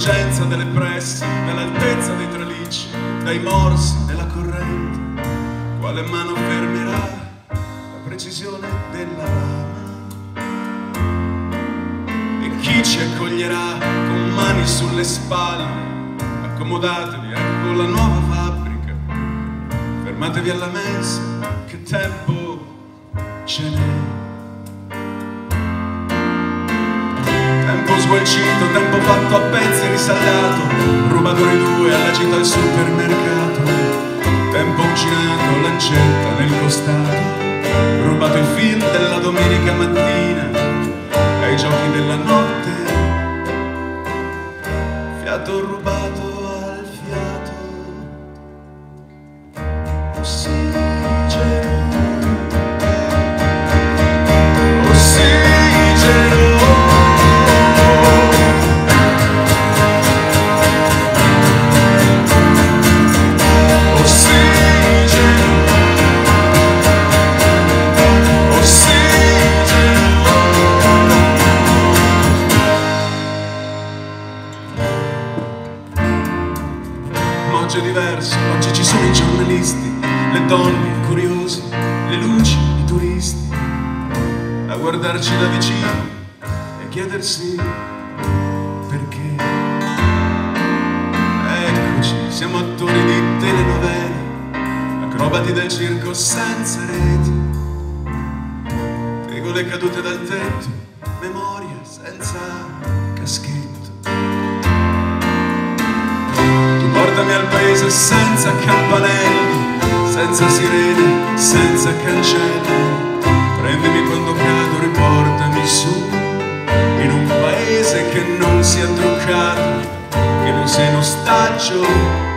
dall'urgenza delle presse, dall'altezza dei tralicci, dai morsi della corrente, quale mano fermerà la precisione della lama? E chi ci accoglierà con mani sulle spalle? Accomodatevi, ecco la nuova fabbrica, fermatevi alla mensa, che tempo ce n'è. Tempo sgualcito, tempo fatto a pezzi risaldato, rubatori due alla città al supermercato, tempo uncinato, lancetta nel costato, rubato il film della domenica mattina, ai giochi della notte, fiato rubato al fiato, ossigeno, oggi è diverso, oggi ci sono i giornalisti, le donne, i curiosi, le luci, i turisti, a guardarci da vicino e chiedersi perché. Eccoci, siamo attori di telenovela, acrobati del circo senza reti, tegole cadute dal tetto, memoria senza caschetto. Portami al paese senza campanelli, senza sirene, senza cancelli, prendimi quando cado, riportami su, in un paese che non sia truccato, che non sia in ostaggio